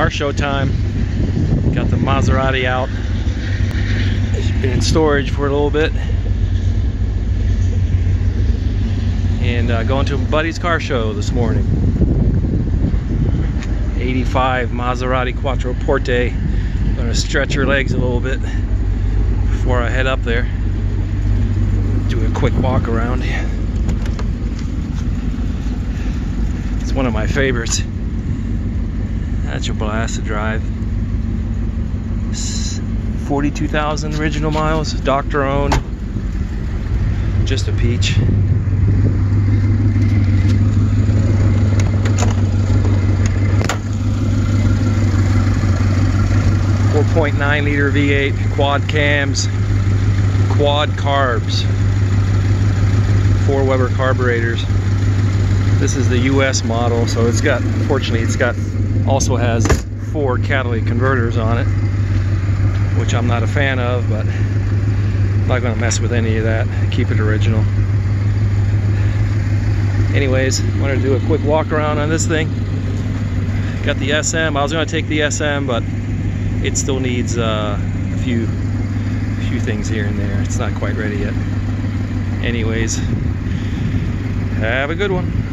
car show time. Got the Maserati out. It's been in storage for a little bit. And uh, going to a buddy's car show this morning. 85 Maserati Quattroporte. Gonna stretch your legs a little bit before I head up there. Do a quick walk around. It's one of my favorites. That's a blast to drive. 42,000 original miles, doctor owned. Just a peach. Four point nine liter V8 quad cams, quad carbs, four Weber carburetors. This is the US model, so it's got, fortunately, it's got also has four catalytic converters on it, which I'm not a fan of, but I'm not going to mess with any of that. Keep it original. Anyways, wanted to do a quick walk around on this thing. Got the SM. I was going to take the SM, but it still needs uh, a few a few things here and there. It's not quite ready yet. Anyways, have a good one.